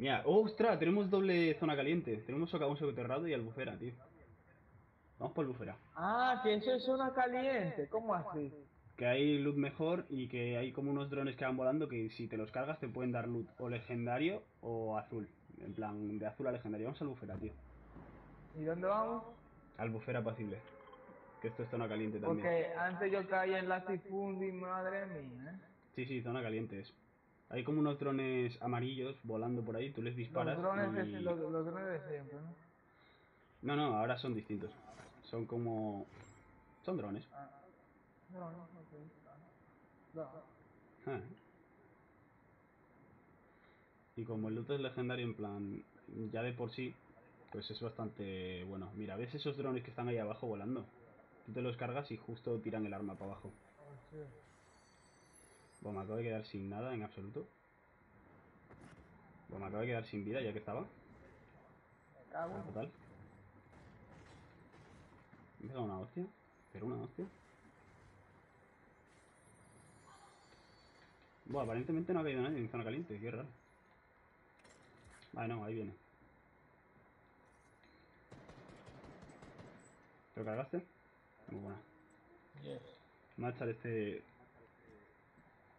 Mira, ¡oh, ostras, tenemos doble zona caliente. Tenemos socavón soterrado y albufera, tío. Vamos por albufera. Ah, que eso es zona caliente. ¿Cómo así? Que hay loot mejor y que hay como unos drones que van volando que si te los cargas te pueden dar loot o legendario o azul. En plan, de azul a legendario. Vamos a albufera, tío. ¿Y dónde vamos? Albufera pasible. Que esto es zona caliente también. Porque antes yo caía en la Tifundi, madre mía, ¿eh? Sí, sí, zona caliente es. Hay como unos drones amarillos volando por ahí, tú les disparas Los drones, y... de, los, los drones de siempre, ¿no? No, no, ahora son distintos. Son como... Son drones. Ah. No, no, ok. No. Ah. Y como el loot es legendario en plan, ya de por sí, pues es bastante bueno. Mira, ¿ves esos drones que están ahí abajo volando? Tú te los cargas y justo tiran el arma para abajo. Oh, sí. Bueno, me acabo de quedar sin nada en absoluto. Bueno, me acabo de quedar sin vida ya que estaba. Me cago Total. Me he pegado una hostia. Pero una hostia. Bueno, aparentemente no ha caído nadie en zona caliente, qué raro. Vale, no, ahí viene. ¿Te lo cargaste? Muy buena. Yes. Me va a echar este.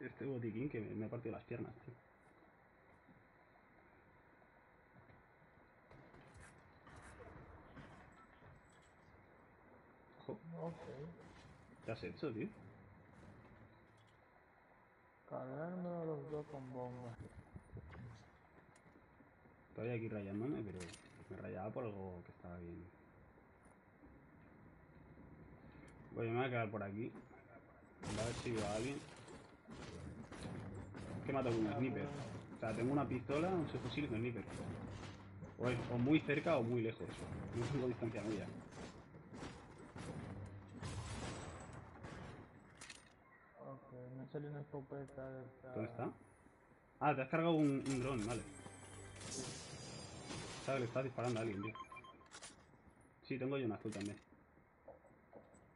Este botiquín que me, me ha partido las piernas, tío. Ok. ¿qué has hecho, tío? Cargarme a los dos con bombas. Todavía aquí rayándome, pero me rayaba por algo que estaba bien. Voy me voy a quedar por aquí. A ver si veo a alguien. ¿Qué mato con un sniper? O sea, tengo una pistola, un subfusil y un sniper. O, es- o muy cerca o muy lejos. No tengo distancia media. Ok, me salió una escopeta ¿Dónde está? Ah, te has cargado un, un dron, vale. Sabes que le estás disparando a alguien, tío. Sí, tengo yo un azul también.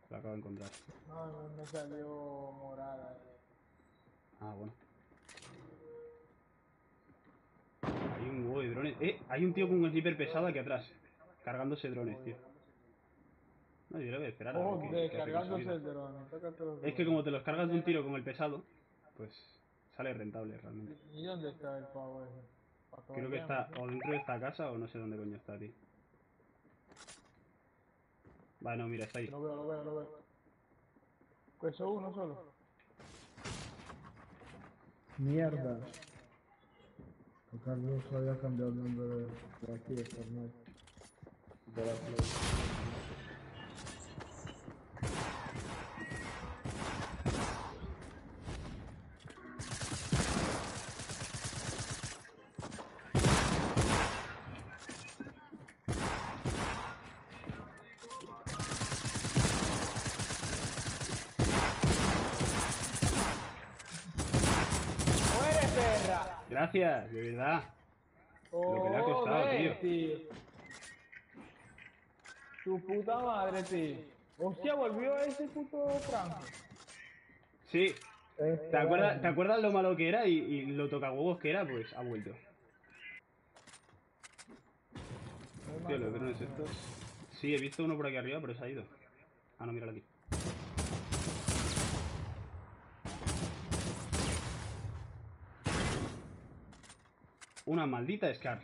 Lo acabo de encontrar. No, me- me salió morada. Ah, bueno. De drones. ¡Eh! Hay un tío con un sniper pesado aquí atrás. Cargándose drones, tío. No, yo le voy a esperar a ver Oh, qué- qué el Es que como te los cargas de un tiro con el pesado, pues sale rentable realmente. ¿Y dónde está el pavo ese? Creo que está o dentro de esta casa o no sé dónde coño está, tío. Vale, no, mira, está ahí. Lo veo, lo veo, lo veo. Pues uno solo. Mierda. O Carlos había cambiado el nombre de, de aquí, de Gracias, de verdad. Lo que le ha costado, Joder, tío. Tu puta madre, tío. Hostia, volvió ese puto Franco. Sí, ¿te acuerdas, ¿te acuerdas lo malo que era y, y lo toca huevos que era? Pues ha vuelto. Tío, los drones estos. Sí, he visto uno por aquí arriba, pero se ha ido. Ah, no, míralo aquí. Una maldita Scar.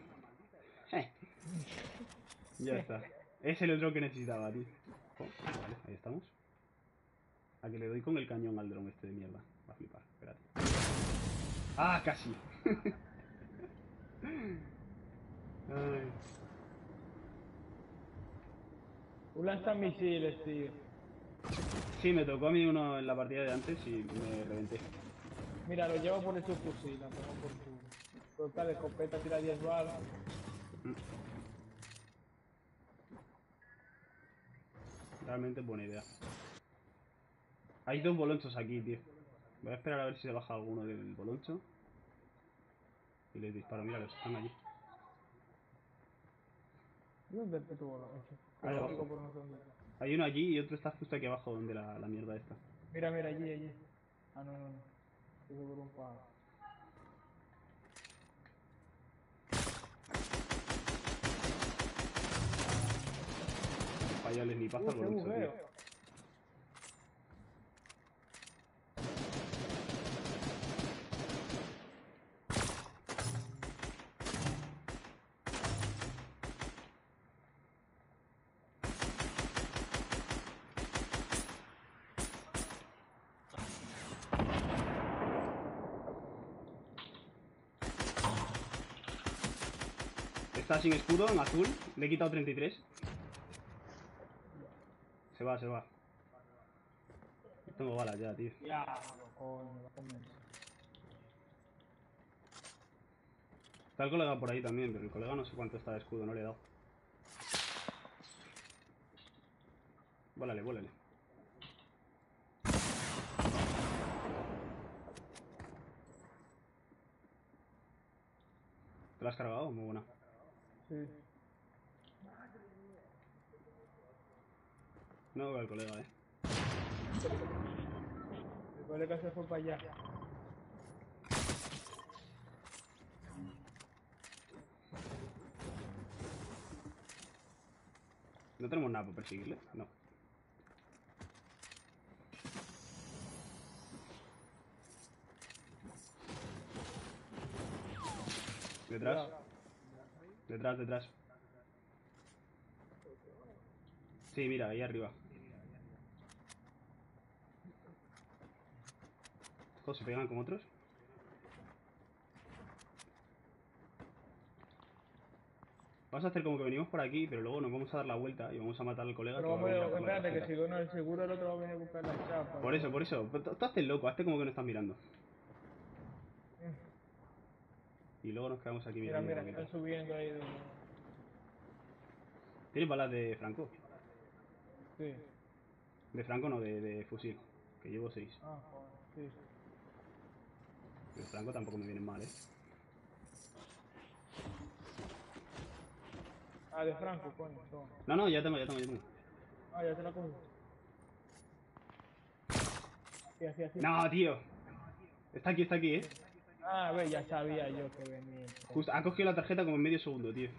Eh. Ya está. Es el otro que necesitaba, tío. Oh, vale, ahí estamos. A que le doy con el cañón al dron este de mierda. Va a flipar, espérate. ¡Ah, casi! Ay. Un lanzamisiles, tío. Sí, me tocó a mí uno en la partida de antes y me reventé. Mira, lo llevo por su fusil, lo pongo por. Total, escopeta tira 10 balas. Realmente buena idea. Hay dos bolonchos aquí, tío. Voy a esperar a ver si se baja alguno del boloncho. Y les disparo, míralos, están allí. ¿Dónde está tu bola? Ahí abajo. Está. Hay uno allí y otro está justo aquí abajo donde la, la mierda esta. Mira, mira, allí, allí. Ah, no, no, no. Digo por un pavo. Snipazo Uh, al qué Broncho, tío. Está sin escudo, en azul. Le he quitado 33. Se va, se va. No tengo balas ya, tío. Ya, coño. Está el colega por ahí también, pero el colega no sé cuánto está de escudo, no le he dado. Vuélale, vuélale. ¿Te la has cargado? Muy buena. Sí. No veo al colega, eh. El colega se fue para allá. No tenemos nada para perseguirle, no. Detrás, detrás, detrás. Sí, mira, ahí arriba. Se pegan como otros. Vamos a hacer como que venimos por aquí, pero luego nos vamos a dar la vuelta y vamos a matar al colega. Pero vamos, a espérate, que si gano el seguro, el otro va a venir a buscar la chapa. Por eso, por eso. Tú haces loco, hazte como que no estás mirando. Y luego nos quedamos aquí Mira, mirando. mira, un están subiendo ahí. De... ¿Tienes balas de Franco? Sí. De Franco no, de, de fusil. Que llevo seis. Ah, joder, sí. De Franco tampoco me vienen mal, eh. Ah, de Franco, coño. toma. No, no, ya tengo, ya tengo, ya tengo. Ah, ya te la cogí. Sí, así, así. No, tío. Está aquí, está aquí, eh. Ah, ve, ya sabía yo que venía. Justo, ha cogido la tarjeta como en medio segundo, tío.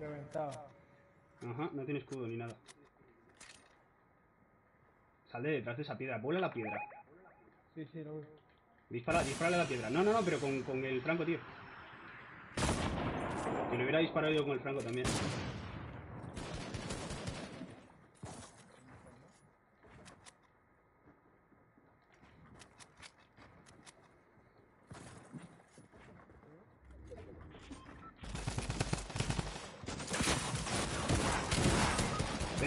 Reventado. Ajá, no tiene escudo ni nada. Sal de detrás de esa piedra, vuela la piedra. Sí, sí, lo vi. Dispara, dispárale a la piedra. No, no, no, pero con, con el franco, tío. Que le hubiera disparado yo con el franco también.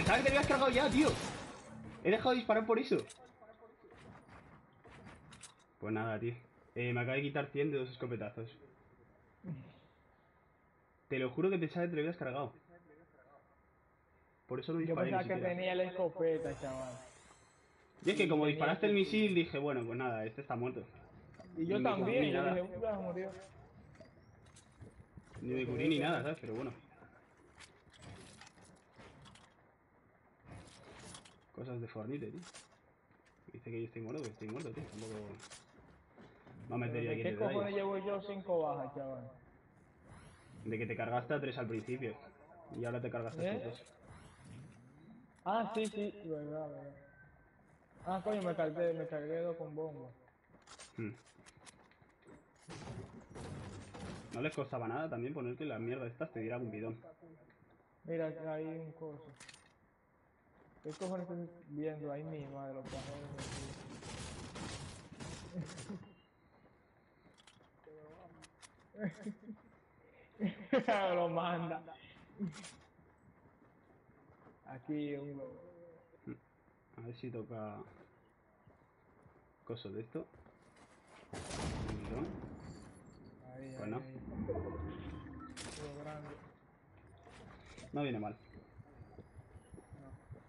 Pensaba que te habías cargado ya, tío. He dejado de disparar por eso. Pues nada, tío. Eh, me acaba de quitar 100 de dos escopetazos. Te lo juro que pensaba que te lo habías cargado. Por eso no Yo disparé pensaba ni que tenía la escopeta, chaval. Y es que como disparaste el misil, dije, bueno, pues nada, este está muerto. Y yo también, yo dije, "Uy, murió. Ni me cubrí ni nada, ¿sabes? Pero bueno. Cosas de Fornite, tío. Dice que yo estoy muerto, que estoy muerto, tío. Tampoco... Va a meter Pero yo ¿De aquí qué el detalle. cojones llevo yo cinco bajas, chaval? De que te cargaste a tres al principio. Y ahora te cargaste a ¿Eh? estos dos. Ah, sí, sí, verdad, verdad. Ah, coño, me cargué, me cargué dos con bomba. Hmm. No les costaba nada también poner que la mierda estas te diera un bidón. Mira, hay un coso. ¿Qué cojones estoy viendo ahí mi madre, los pajeros? lo manda. Aquí un. A ver si toca... Coso de esto. Ahí, Pues no. ahí. No viene mal.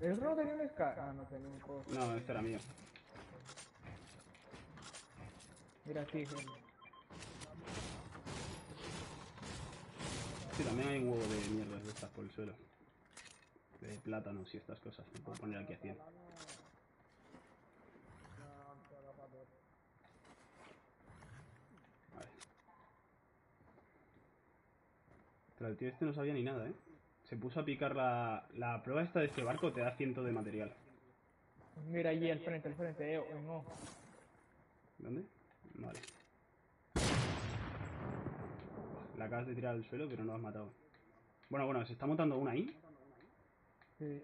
¿El rojo tenía un SK? Ah, no tenía un coso. No, este era mío. Mira aquí, gente. Sí, también hay un huevo de mierdas de estas por el suelo. De plátanos y estas cosas. Me puedo poner aquí a 100. Vale. Pero el tío este no sabía ni nada, ¿eh? Se puso a picar la, la prueba esta de este barco, te da ciento de material. Mira allí al frente, al frente, eh, en ojo. ¿Dónde? Vale. La acabas de tirar al suelo, pero no la has matado. Bueno, bueno, se está montando una ahí. Sí.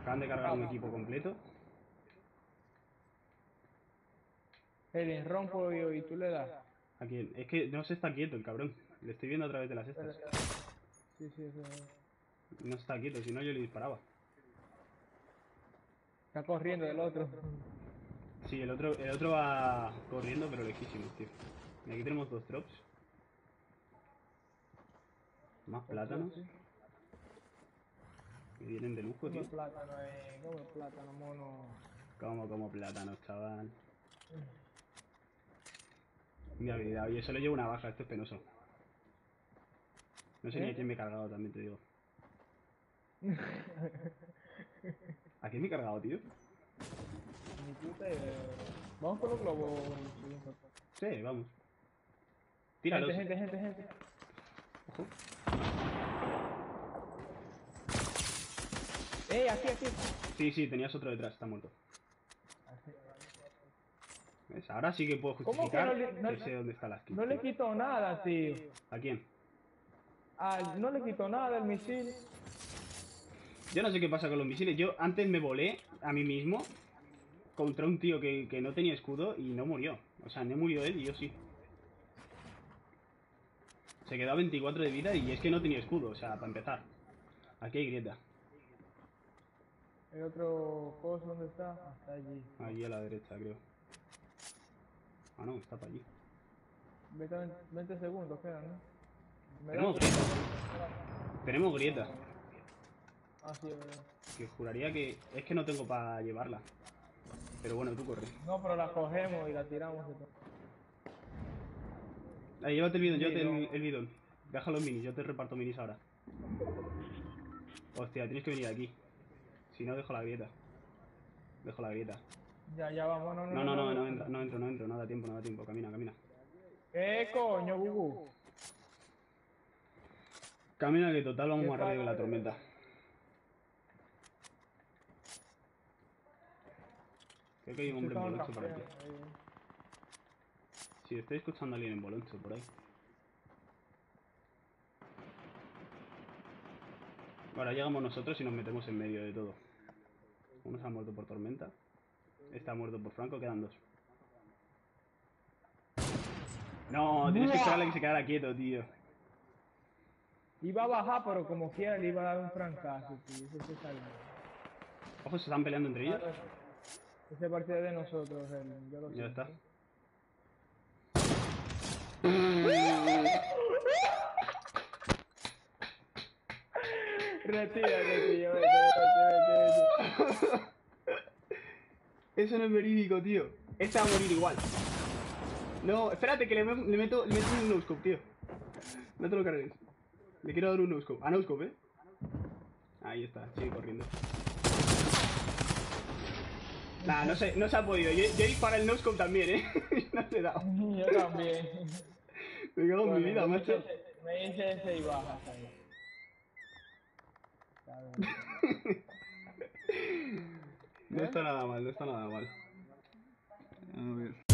Acaban de cargar un equipo completo. El rompo y, y tú le das. ¿A quién? Es que no se está quieto el cabrón. Le estoy viendo a través de las estas. Sí, sí, eso. No está quieto, si no yo le disparaba. Está corriendo el otro. Sí, el otro, el otro va corriendo, pero lejísimos, tío. Y aquí tenemos dos drops. Más plátanos. Que vienen de lujo, Como tío. el plátano, eh. Como plátano, mono. Como, como plátanos, chaval. Mi habilidad. Oye, solo llevo una baja, esto es penoso. No sé ni ¿Eh? a quién me he cargado, también te digo. ¿A quién me he cargado, tío? Mi puta idea. Vamos por los globos. Sí, vamos. Tíralos. Gente, gente, gente, gente. Ojo. ¡Eh, aquí, aquí! Sí, sí, tenías otro detrás, está muerto. ¿Ves? Ahora sí que puedo ¿Cómo que justificar no le- no- que sé dónde está la skin. No le quitó nada, tío. ¿A quién? Ah, no le quitó nada el misil. Yo no sé qué pasa con los misiles. Yo antes me volé a mí mismo contra un tío que, que no tenía escudo y no murió. O sea, no murió él y yo sí. Se quedó a 24 de vida y es que no tenía escudo, o sea, para empezar. Aquí hay grieta. El otro coso, ¿dónde está? Ah, está allí. Allí a la derecha, creo. Ah, no, está para allí. 20, 20 segundos quedan, ¿no? Tenemos grieta. Tenemos grieta. Ah, sí. Que juraría que... Es que no tengo para llevarla. Pero bueno, tú corre. No, pero la cogemos y la tiramos. y todo. Ahí, llévate el bidón, llévate el, el bidón. Deja los minis, yo te reparto minis ahora. Hostia, tienes que venir aquí. Si no, dejo la grieta. Dejo la grieta. Ya, ya vamos, no, no. No, no, no, no, entra, no entro, no entro, no da tiempo, no da tiempo. Camina, camina. ¿Qué coño, Gugu? Camina que total vamos ¿Qué más rápido que la tormenta. Creo que hay un hombre en boloncho por aquí. Sí, estoy escuchando a alguien en boloncho por ahí. Ahora llegamos nosotros y nos metemos en medio de todo. Uno se ha muerto por tormenta. Ha muerto por Franco, quedan dos. No, tienes que esperarle que se quedara quieto, tío. Iba a bajar, pero como quiera le iba a dar un francazo, tío. Eso se salió. Ojo, se están peleando entre ellos. Ese partido es de nosotros, el, yo lo Ya sé. está. Retírate, tío, vete, vete, vete, vete. Eso no es verídico, tío. Este va a morir igual. No, espérate que le, me- le meto, le meto un no-scope, tío. No te lo cargues. Le quiero dar un no-scope. A no-scope, ¿eh? Ahí está, sigue corriendo. Nah, no sé, no se ha podido. Yo, yo disparo el no-scope también, ¿eh? no se da. Yo también. Me cago en mi vida, macho. Me hice ese y bien. No está nada mal, no está nada mal. A ver.